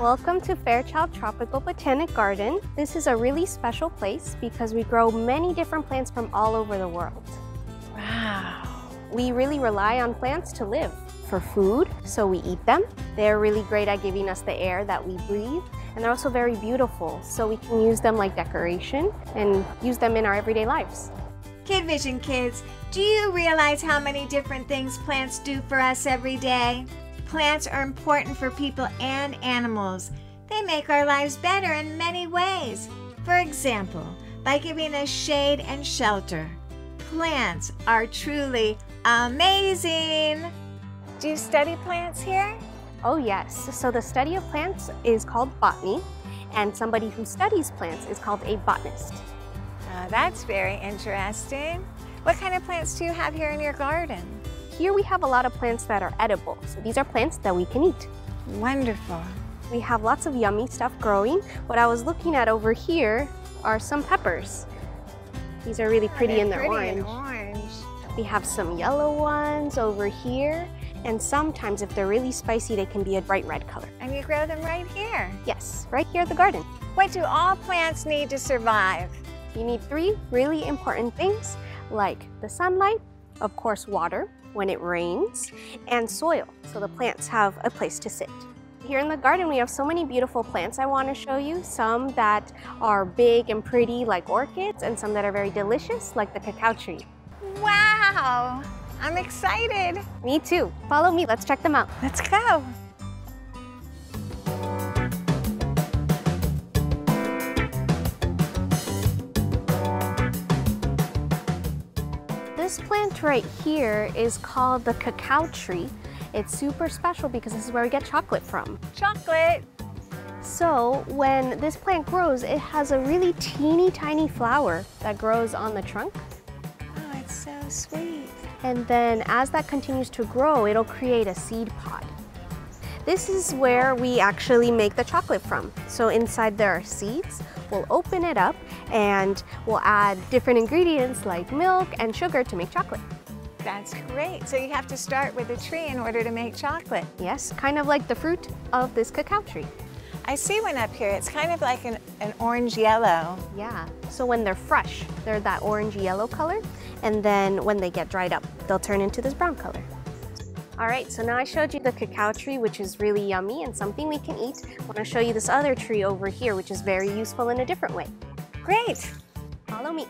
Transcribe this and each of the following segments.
Welcome to Fairchild Tropical Botanic Garden. This is a really special place because we grow many different plants from all over the world. Wow. We really rely on plants to live for food, so we eat them. They're really great at giving us the air that we breathe, and they're also very beautiful, so we can use them like decoration and use them in our everyday lives. Kid Vision kids, do you realize how many different things plants do for us every day? Plants are important for people and animals. They make our lives better in many ways. For example, by giving us shade and shelter. Plants are truly amazing. Do you study plants here? Oh yes, so the study of plants is called botany, and somebody who studies plants is called a botanist. Uh, that's very interesting. What kind of plants do you have here in your garden? Here we have a lot of plants that are edible. So these are plants that we can eat. Wonderful. We have lots of yummy stuff growing. What I was looking at over here are some peppers. These are really oh, pretty oh, in their pretty orange. orange. We have some yellow ones over here. And sometimes if they're really spicy, they can be a bright red color. And you grow them right here? Yes, right here at the garden. What do all plants need to survive? You need three really important things like the sunlight, of course water, when it rains, and soil, so the plants have a place to sit. Here in the garden, we have so many beautiful plants I want to show you. Some that are big and pretty like orchids, and some that are very delicious like the cacao tree. Wow, I'm excited. Me too. Follow me, let's check them out. Let's go. Plant right here is called the cacao tree. It's super special because this is where we get chocolate from. Chocolate. So when this plant grows, it has a really teeny tiny flower that grows on the trunk. Oh, it's so sweet. And then as that continues to grow, it'll create a seed pod. This is where we actually make the chocolate from. So inside there are seeds. We'll open it up and we'll add different ingredients like milk and sugar to make chocolate. That's great. So you have to start with a tree in order to make chocolate. Yes, kind of like the fruit of this cacao tree. I see one up here. It's kind of like an, an orange yellow. Yeah, so when they're fresh, they're that orange yellow color. And then when they get dried up, they'll turn into this brown color. All right, so now I showed you the cacao tree, which is really yummy and something we can eat. I want to show you this other tree over here, which is very useful in a different way. Great. Follow me.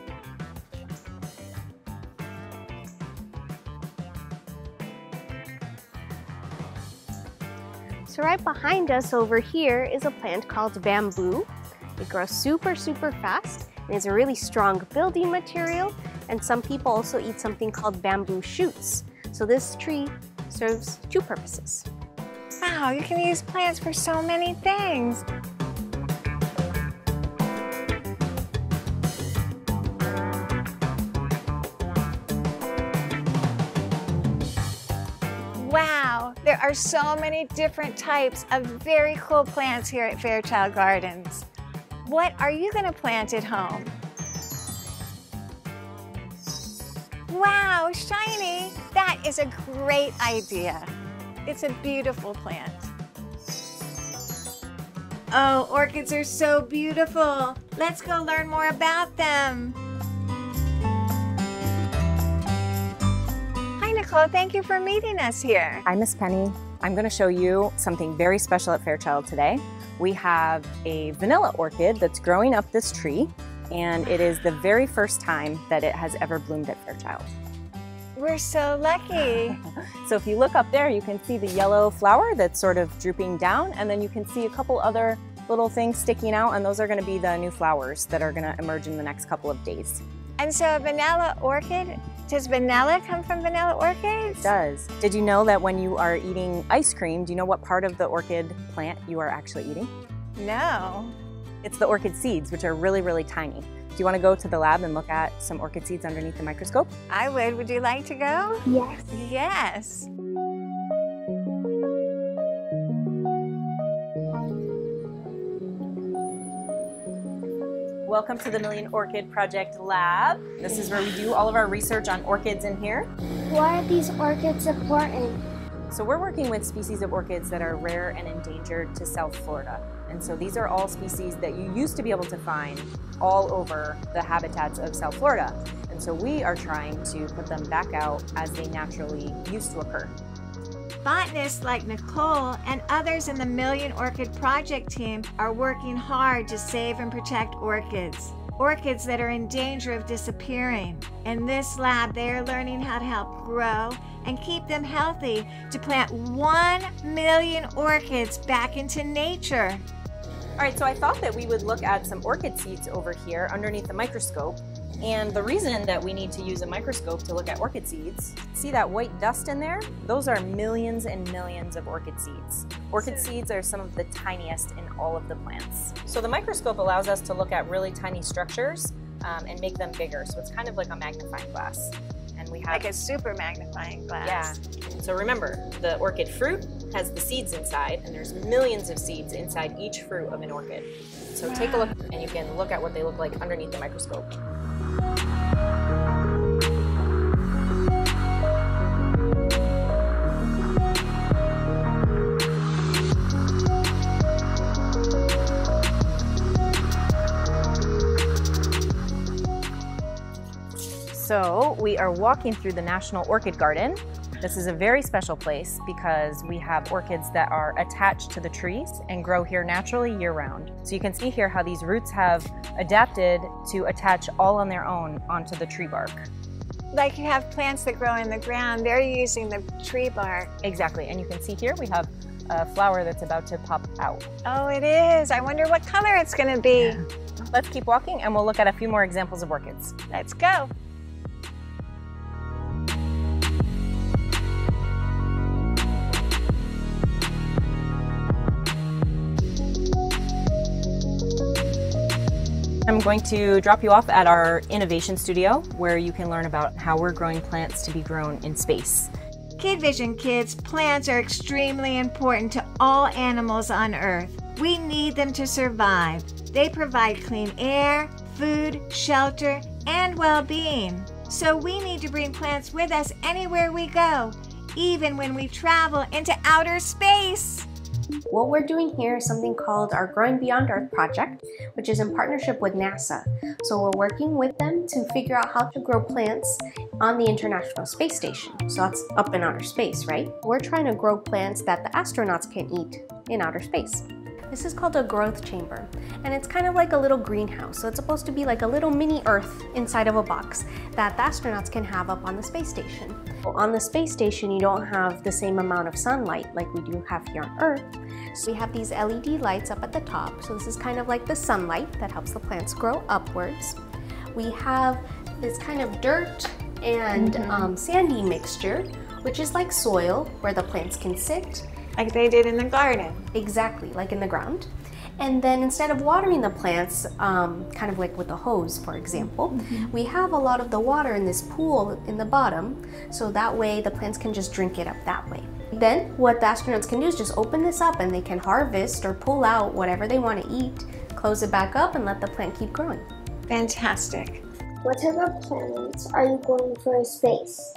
So right behind us over here is a plant called bamboo. It grows super, super fast and is a really strong building material. And some people also eat something called bamboo shoots. So this tree serves two purposes. Wow, you can use plants for so many things. Wow, there are so many different types of very cool plants here at Fairchild Gardens. What are you going to plant at home? Wow, shiny! That is a great idea. It's a beautiful plant. Oh, orchids are so beautiful. Let's go learn more about them. Hi, Nicole. Thank you for meeting us here. I'm Miss Penny. I'm going to show you something very special at Fairchild today. We have a vanilla orchid that's growing up this tree, and it is the very first time that it has ever bloomed at Fairchild. We're so lucky. so if you look up there, you can see the yellow flower that's sort of drooping down, and then you can see a couple other little things sticking out, and those are going to be the new flowers that are going to emerge in the next couple of days. And so a vanilla orchid, does vanilla come from vanilla orchids? It does. Did you know that when you are eating ice cream, do you know what part of the orchid plant you are actually eating? No. It's the orchid seeds, which are really, really tiny. Do you want to go to the lab and look at some orchid seeds underneath the microscope? I would. Would you like to go? Yes. Yes. Welcome to the Million Orchid Project Lab. This is where we do all of our research on orchids in here. Why are these orchids important? So we're working with species of orchids that are rare and endangered to South Florida. And so these are all species that you used to be able to find all over the habitats of South Florida. And so we are trying to put them back out as they naturally used to occur. Botanists like Nicole and others in the Million Orchid Project team are working hard to save and protect orchids. Orchids that are in danger of disappearing. In this lab, they are learning how to help grow and keep them healthy to plant 1 million orchids back into nature. All right, so I thought that we would look at some orchid seeds over here underneath the microscope and the reason that we need to use a microscope to look at orchid seeds, see that white dust in there? Those are millions and millions of orchid seeds. Orchid seeds are some of the tiniest in all of the plants. So the microscope allows us to look at really tiny structures um, and make them bigger. So it's kind of like a magnifying glass. We have like a super magnifying glass. Yeah. So remember, the orchid fruit has the seeds inside, and there's millions of seeds inside each fruit of an orchid. So wow. take a look, and you can look at what they look like underneath the microscope. So we are walking through the National Orchid Garden. This is a very special place because we have orchids that are attached to the trees and grow here naturally year round. So you can see here how these roots have adapted to attach all on their own onto the tree bark. Like you have plants that grow in the ground, they're using the tree bark. Exactly, and you can see here we have a flower that's about to pop out. Oh, it is. I wonder what color it's going to be. Let's keep walking and we'll look at a few more examples of orchids. Let's go. Going to drop you off at our innovation studio where you can learn about how we're growing plants to be grown in space. Kid Vision Kids, plants are extremely important to all animals on Earth. We need them to survive. They provide clean air, food, shelter, and well being. So we need to bring plants with us anywhere we go, even when we travel into outer space. What we're doing here is something called our Growing Beyond Earth project, which is in partnership with NASA. So we're working with them to figure out how to grow plants on the International Space Station. So that's up in outer space, right? We're trying to grow plants that the astronauts can eat in outer space. This is called a growth chamber, and it's kind of like a little greenhouse. So it's supposed to be like a little mini Earth inside of a box that the astronauts can have up on the space station. On the space station, you don't have the same amount of sunlight like we do have here on Earth. So we have these LED lights up at the top. So this is kind of like the sunlight that helps the plants grow upwards. We have this kind of dirt and mm -hmm. um, sandy mixture, which is like soil where the plants can sit like they did in the garden. Exactly, like in the ground. And then instead of watering the plants, um, kind of like with a hose, for example, mm -hmm. we have a lot of the water in this pool in the bottom, so that way the plants can just drink it up that way. Then what the astronauts can do is just open this up and they can harvest or pull out whatever they want to eat, close it back up and let the plant keep growing. Fantastic. What type of plants are you growing for space?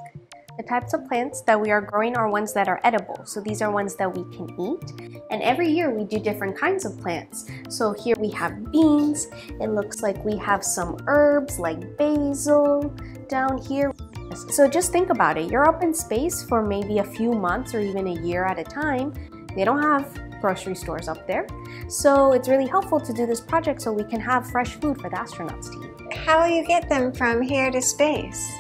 The types of plants that we are growing are ones that are edible. So these are ones that we can eat. And every year we do different kinds of plants. So here we have beans. It looks like we have some herbs like basil down here. So just think about it. You're up in space for maybe a few months or even a year at a time. They don't have grocery stores up there. So it's really helpful to do this project so we can have fresh food for the astronauts to eat. How will you get them from here to space?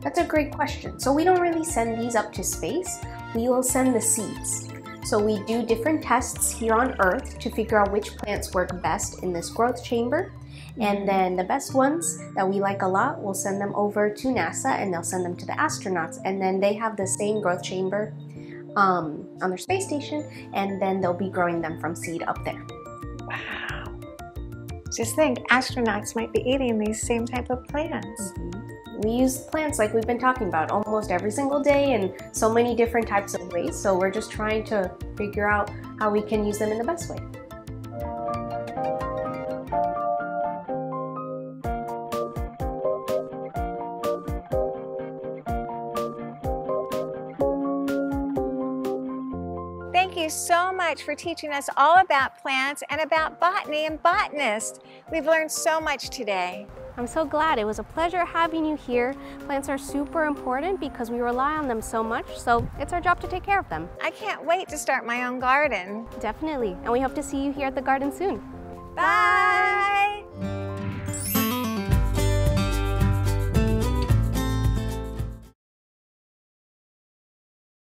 That's a great question. So we don't really send these up to space. We will send the seeds. So we do different tests here on Earth to figure out which plants work best in this growth chamber. And mm-hmm. then the best ones that we like a lot, we'll send them over to NASA and they'll send them to the astronauts. And then they have the same growth chamber um, on their space station and then they'll be growing them from seed up there. Wow. Just think, astronauts might be eating these same type of plants. Mm -hmm. We use plants like we've been talking about almost every single day in so many different types of ways. So we're just trying to figure out how we can use them in the best way. Thank you so much for teaching us all about plants and about botany and botanists. We've learned so much today. I'm so glad. It was a pleasure having you here. Plants are super important because we rely on them so much, so it's our job to take care of them. I can't wait to start my own garden. Definitely. And we hope to see you here at the garden soon. Bye!